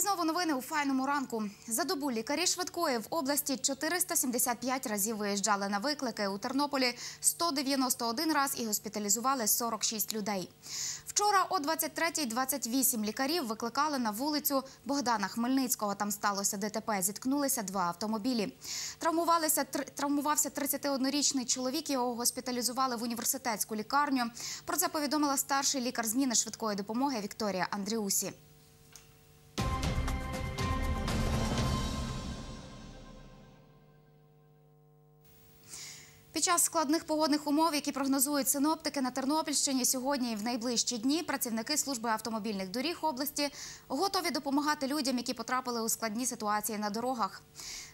І знову новини у файному ранку. За добу лікарі швидкої в області 475 разів виїжджали на виклики. У Тернополі 191 раз і госпіталізували 46 людей. Вчора о 23.28 лікарів викликали на вулицю Богдана Хмельницького. Там сталося ДТП. Зіткнулися два автомобілі. Травмувалися тр- травмувався 31-річний чоловік. Його госпіталізували в університетську лікарню. Про це повідомила старший лікар зміни швидкої допомоги Вікторія Андріусі. Під час складних погодних умов, які прогнозують синоптики на Тернопільщині сьогодні і в найближчі дні, працівники служби автомобільних доріг області готові допомагати людям, які потрапили у складні ситуації на дорогах.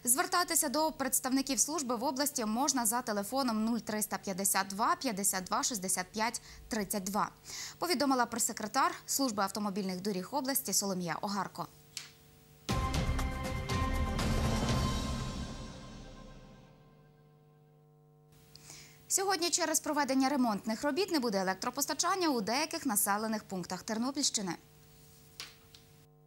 Звертатися до представників служби в області можна за телефоном 0352 52 65 32. Повідомила прес-секретар служби автомобільних доріг області Соломія Огарко. Сьогодні через проведення ремонтних робіт не буде електропостачання у деяких населених пунктах Тернопільщини.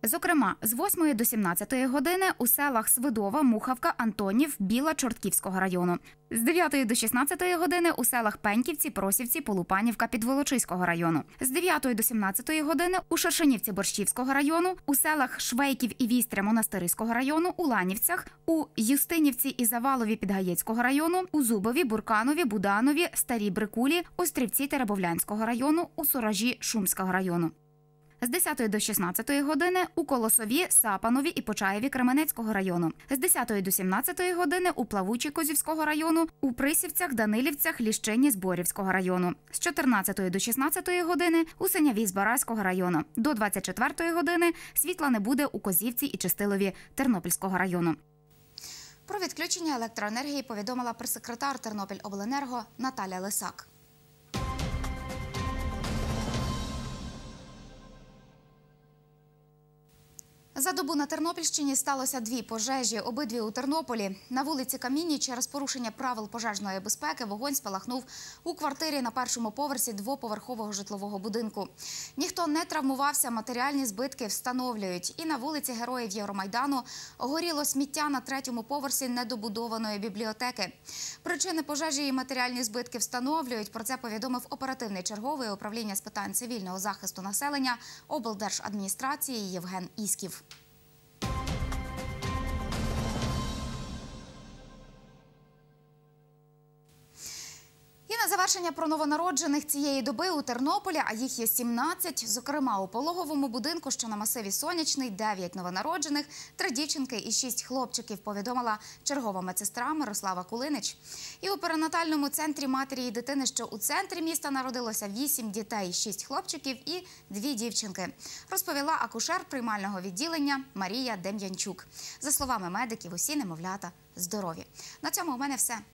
Зокрема, з 8 до 17 години у селах Свидова, Мухавка, Антонів, Біла Чортківського району. З 9 до 16 години у селах Пеньківці, Просівці, Полупанівка, Підволочиського району. З 9 до 17 години у Шершенівці Борщівського району, у селах Швейків і Вістря Монастириського району, у Ланівцях, у Юстинівці і Завалові Підгаєцького району, у Зубові, Бурканові, Буданові, Старій Брикулі, Острівці Теребовлянського району, у Соражі Шумського району. З 10 до 16 години у Колосові, Сапанові і Почаєві Кременецького району. З 10 до 17 години у Плавучі Козівського району, у Присівцях, Данилівцях, Ліщині Зборівського району. З 14 до 16 години у Синяві Збаразького району. До 24 години світла не буде у Козівці і Чистилові Тернопільського району. Про відключення електроенергії повідомила прес-секретар Тернопільобленерго Наталя Лисак. За добу на Тернопільщині сталося дві пожежі, обидві у Тернополі. На вулиці Камінні через порушення правил пожежної безпеки вогонь спалахнув у квартирі на першому поверсі двоповерхового житлового будинку. Ніхто не травмувався, матеріальні збитки встановлюють. І на вулиці Героїв Євромайдану горіло сміття на третьому поверсі недобудованої бібліотеки. Причини пожежі і матеріальні збитки встановлюють. Про це повідомив оперативний черговий управління з питань цивільного захисту населення облдержадміністрації Євген Ісків. Завершення про новонароджених цієї доби у Тернополі, а їх є 17, зокрема у пологовому будинку, що на масиві Сонячний, 9 новонароджених, 3 дівчинки і 6 хлопчиків, повідомила чергова медсестра Мирослава Кулинич. І у перинатальному центрі матері і дитини, що у центрі міста народилося 8 дітей, 6 хлопчиків і 2 дівчинки, розповіла акушер приймального відділення Марія Дем'янчук. За словами медиків, усі немовлята здорові. На цьому у мене все.